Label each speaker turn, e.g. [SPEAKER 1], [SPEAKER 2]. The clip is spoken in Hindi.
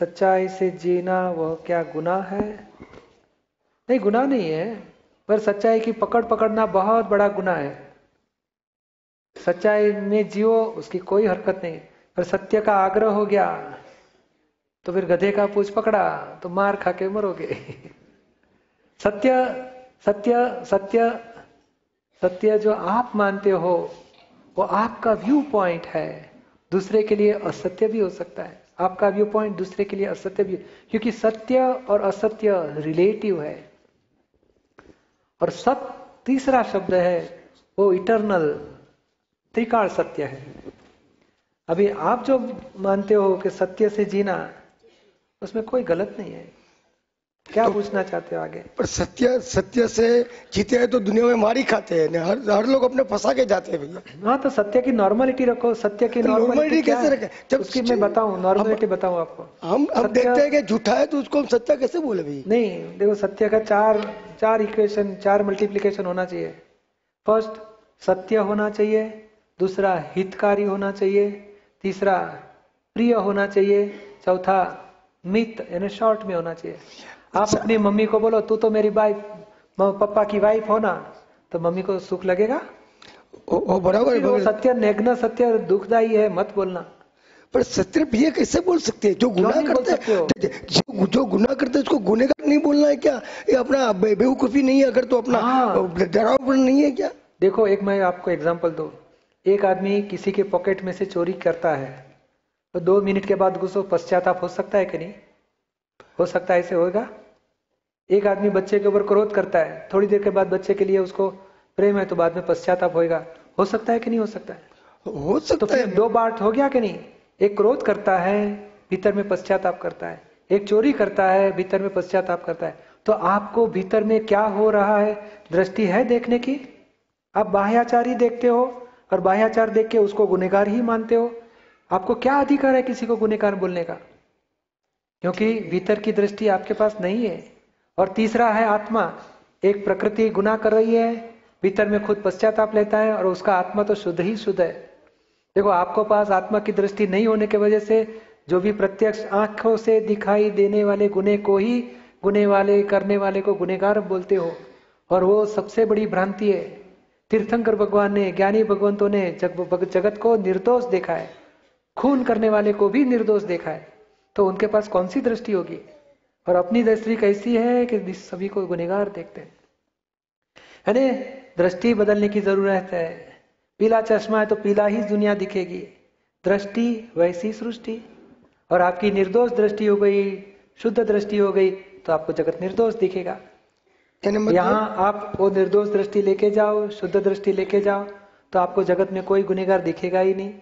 [SPEAKER 1] सच्चाई से जीना वह क्या गुनाह है? नहीं, गुनाह नहीं है, पर सच्चाई की पकड़ पकड़ना बहुत बड़ा गुनाह है। सच्चाई में जियो, उसकी कोई हरकत नहीं, पर सत्य का आग्रह हो गया तो फिर गधे का पूछ पकड़ा तो मार खा के मरोगे। सत्य सत्य सत्य सत्य जो आप मानते हो, वो आपका व्यू पॉइंट है। दूसरे के लिए असत्य भी हो सकता है। आपका व्यू पॉइंट दूसरे के लिए असत्य भी क्योंकि सत्य और असत्य रिलेटिव है। और सत तीसरा शब्द है, वो इटरनल त्रिकाल सत्य है। अभी आप जो मानते हो कि सत्य से जीना, उसमें कोई गलत नहीं है। क्या तो, पूछना चाहते हो आगे?
[SPEAKER 2] पर सत्य सत्य से जीते हैं तो दुनिया में मारी खाते हैं। हर हर लोग अपने फंसा के जाते हैं भैया।
[SPEAKER 1] हाँ तो सत्य की नॉर्मलिटी रखो सत्य की नॉर्मलिटी
[SPEAKER 2] तो कैसे रखे?
[SPEAKER 1] जब उसकी मैं बताऊँ नॉर्मलिटी बताऊँ आपको।
[SPEAKER 2] हम हम देखते हैं कि झूठा है तो उसको हम सत्य कैसे बोले भाई
[SPEAKER 1] नहीं देखो सत्य का चार चार इक्वेशन चार मल्टीप्लीकेशन होना चाहिए। फ़र्स्ट सत्य होना चाहिए। दूसरा हितकारी होना चाहिए। तीसरा प्रिय होना चाहिए। चौथा मित यानी शॉर्ट में होना चाहिए। आप अपनी मम्मी को बोलो तू तो मेरी वाइफ पप्पा की वाइफ हो ना। तो मम्मी को सुख लगेगा?
[SPEAKER 2] ओ, ओ बराबर
[SPEAKER 1] वो सत्य नेग्न सत्य दुखदाई है मत बोलना।
[SPEAKER 2] पर सत्य भैया कैसे बोल सकते हैं? जो गुनाह करते हैं जो जो गुनाह करते हैं उसको गुनेगार नहीं बोलना है क्या? ये अपना बेवकूफ़ी नहीं है अगर तो अपना हाँ। डराव नहीं है क्या?
[SPEAKER 1] देखो एक मैं आपको एग्ज़ाम्पल दो। एक आदमी किसी के पॉकेट में से चोरी करता है तो दो मिनट के बाद उसको पश्चाताप हो सकता है कि नहीं? हो सकता है ऐसे होगा एक आदमी बच्चे के ऊपर क्रोध करता है थोड़ी देर के बाद बच्चे के लिए उसको प्रेम है तो बाद में पश्चाताप होएगा। हो सकता है कि नहीं हो सकता है?
[SPEAKER 2] हो सकता तो है।
[SPEAKER 1] दो बात हो गया कि नहीं? एक क्रोध करता है भीतर में पश्चाताप करता है। एक चोरी करता है भीतर में पश्चाताप करता है। तो आपको भीतर में क्या हो रहा है? दृष्टि है देखने की? आप बाह्याचार ही देखते हो और बाह्याचार देख के उसको गुनेगार ही मानते हो। आपको क्या अधिकार है किसी को गुनेगार बोलने का? क्योंकि भीतर की दृष्टि आपके पास नहीं है। और तीसरा है आत्मा। एक प्रकृति गुना कर रही है भीतर में खुद पश्चाताप लेता है और उसका आत्मा तो शुद्ध ही शुद्ध है। देखो आपको पास आत्मा की दृष्टि नहीं होने की वजह से जो भी प्रत्यक्ष आँखों से दिखाई देने वाले गुने को ही गुने वाले करने वाले को गुनेगार बोलते हो। और वो सबसे बड़ी भ्रांति है। तीर्थंकर भगवान ने ज्ञानी भगवंतों ने जग, जगत को निर्दोष देखा है। खून करने वाले को भी निर्दोष देखा है। तो उनके पास कौन सी दृष्टि होगी? और अपनी दृष्टि कैसी है कि सभी को गुनेगार देखते हैं? है दृष्टि बदलने की ज़रूरत है। पीला चश्मा है तो पीला ही दुनिया दिखेगी। दृष्टि वैसी सृष्टि। और आपकी निर्दोष दृष्टि हो गई शुद्ध दृष्टि हो गई तो आपको जगत निर्दोष दिखेगा। मतलब यहाँ आप वो निर्दोष दृष्टि लेके जाओ शुद्ध दृष्टि लेके जाओ तो आपको जगत में कोई गुनेगार दिखेगा ही नहीं।